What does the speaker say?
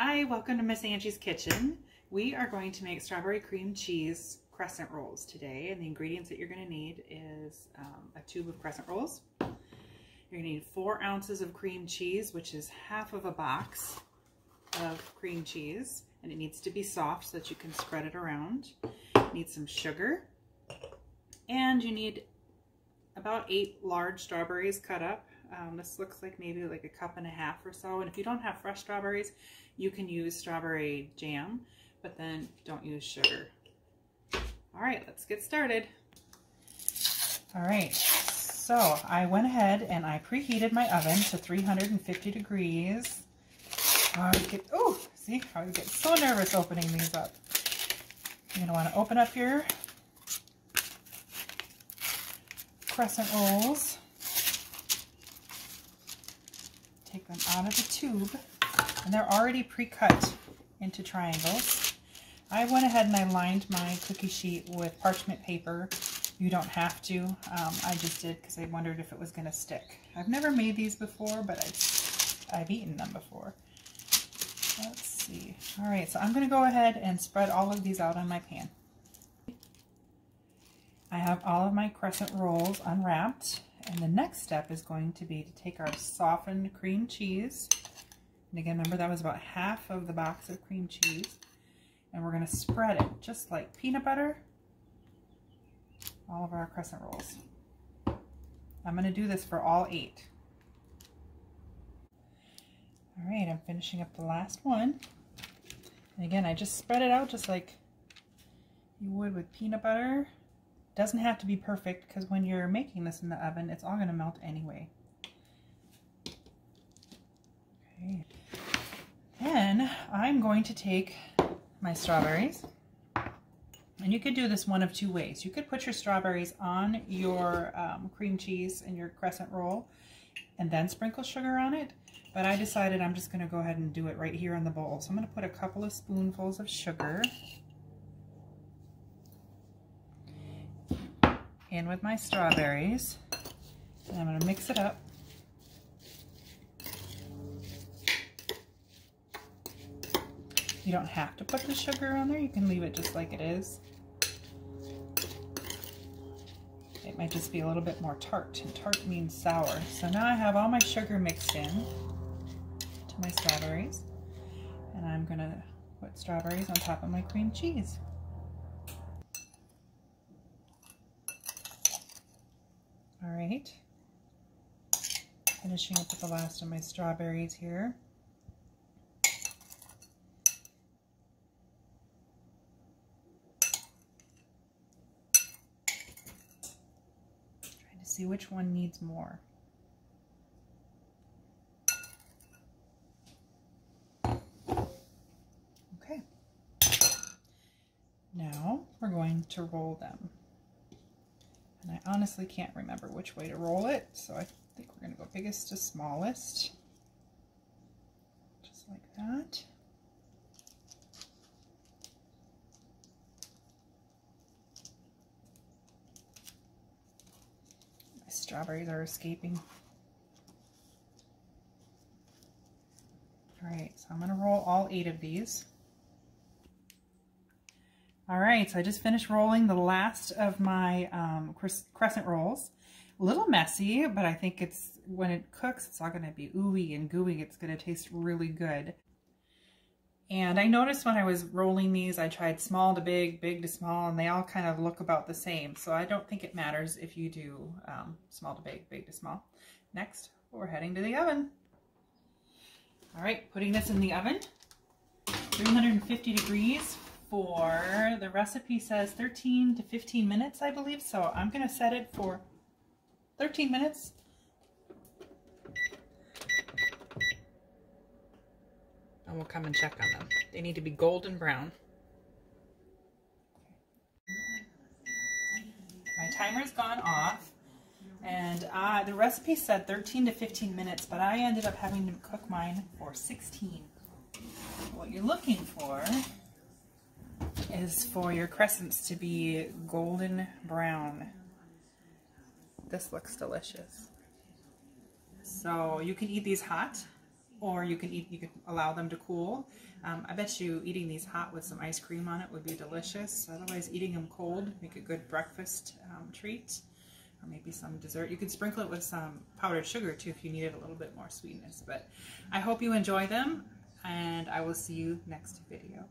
Hi, welcome to Miss Angie's Kitchen. We are going to make strawberry cream cheese crescent rolls today and the ingredients that you're going to need is um, a tube of crescent rolls. You're going to need four ounces of cream cheese, which is half of a box of cream cheese and it needs to be soft so that you can spread it around. You need some sugar and you need about eight large strawberries cut up. Um, this looks like maybe like a cup and a half or so. And if you don't have fresh strawberries, you can use strawberry jam, but then don't use sugar. All right, let's get started. All right, so I went ahead and I preheated my oven to 350 degrees. Oh, get, oh, see you get so nervous opening these up. You're gonna wanna open up your crescent rolls. Take them out of the tube and they're already pre-cut into triangles. I went ahead and I lined my cookie sheet with parchment paper. You don't have to. Um, I just did because I wondered if it was going to stick. I've never made these before, but I've, I've eaten them before. Let's see. All right, so I'm going to go ahead and spread all of these out on my pan. I have all of my crescent rolls unwrapped. And the next step is going to be to take our softened cream cheese and again, remember that was about half of the box of cream cheese. And we're going to spread it just like peanut butter. All of our crescent rolls. I'm going to do this for all eight. All right, I'm finishing up the last one. And again, I just spread it out just like you would with peanut butter. Doesn't have to be perfect because when you're making this in the oven, it's all going to melt anyway. Okay. Then I'm going to take my strawberries and you could do this one of two ways. You could put your strawberries on your um, cream cheese and your crescent roll and then sprinkle sugar on it. But I decided I'm just going to go ahead and do it right here in the bowl. So I'm going to put a couple of spoonfuls of sugar in with my strawberries. And I'm going to mix it up. You don't have to put the sugar on there. You can leave it just like it is. It might just be a little bit more tart, and tart means sour. So now I have all my sugar mixed in to my strawberries. And I'm going to put strawberries on top of my cream cheese. All right. Finishing up with the last of my strawberries here. Trying to see which one needs more. Okay. Now we're going to roll them. And I honestly can't remember which way to roll it, so I think we're going to go biggest to smallest. Just like that. strawberries are escaping. All right, so I'm going to roll all eight of these. All right, so I just finished rolling the last of my um, crescent rolls. A little messy, but I think it's when it cooks, it's all going to be ooey and gooey. It's going to taste really good. And I noticed when I was rolling these, I tried small to big, big to small, and they all kind of look about the same. So I don't think it matters if you do um, small to big, big to small. Next, we're heading to the oven. All right, putting this in the oven, 350 degrees for, the recipe says 13 to 15 minutes, I believe. So I'm gonna set it for 13 minutes and we'll come and check on them. They need to be golden brown. My timer's gone off and uh, the recipe said 13 to 15 minutes, but I ended up having to cook mine for 16. What you're looking for is for your crescents to be golden brown. This looks delicious. So you can eat these hot or you can eat. You can allow them to cool. Um, I bet you eating these hot with some ice cream on it would be delicious. Otherwise, eating them cold make a good breakfast um, treat, or maybe some dessert. You could sprinkle it with some powdered sugar too if you needed a little bit more sweetness. But I hope you enjoy them, and I will see you next video.